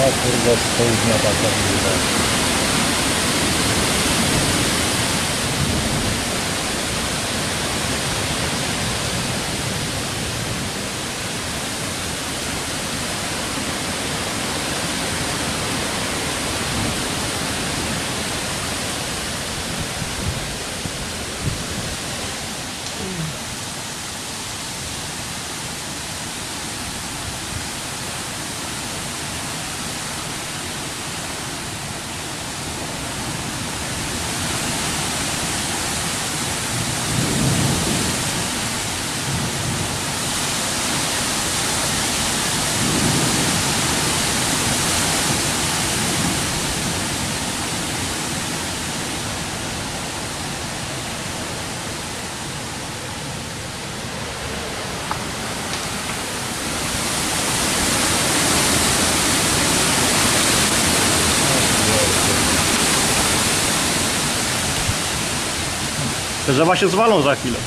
Ta kurde z południa taka duża. Drzewa się zwalą za chwilę.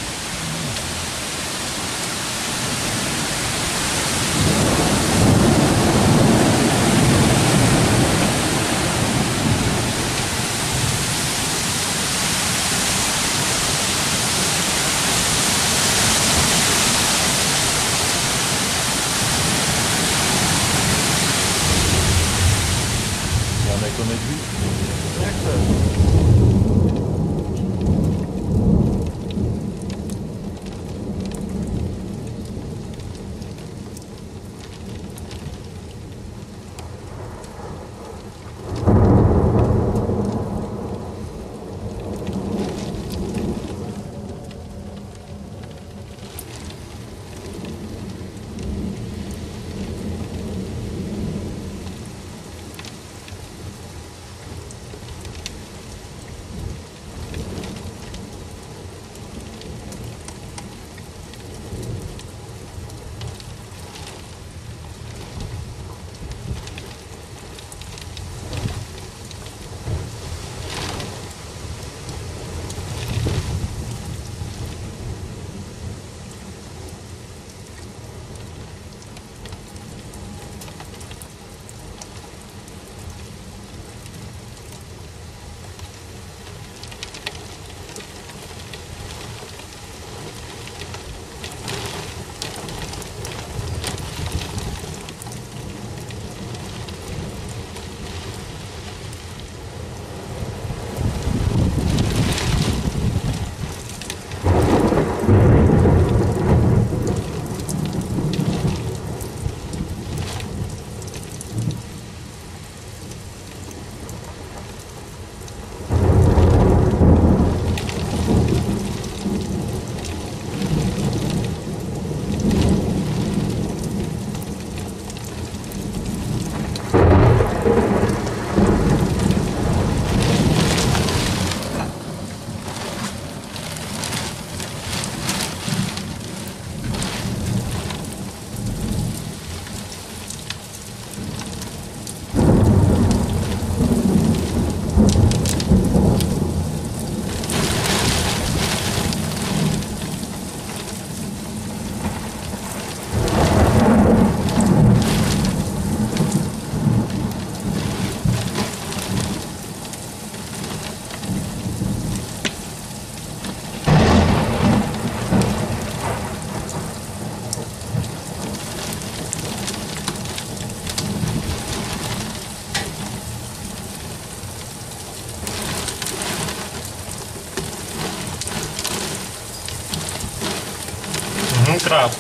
Ну, краб.